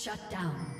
Shut down.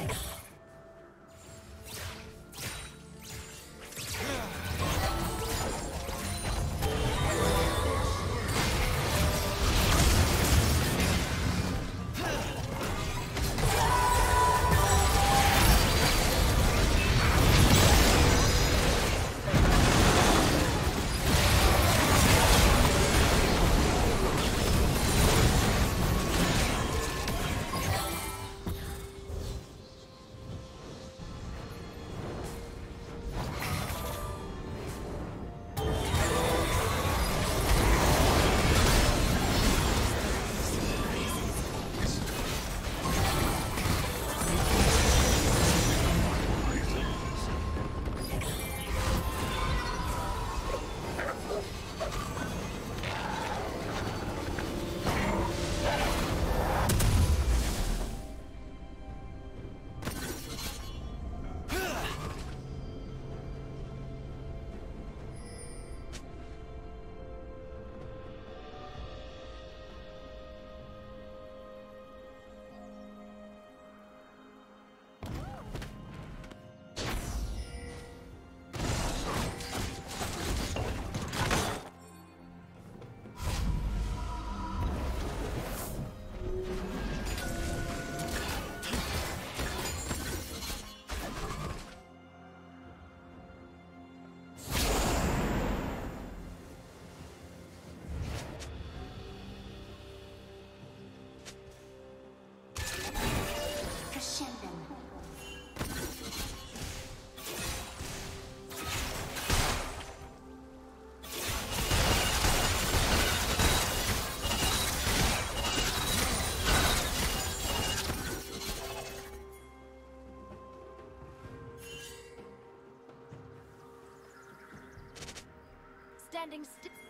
Yeah. standing still.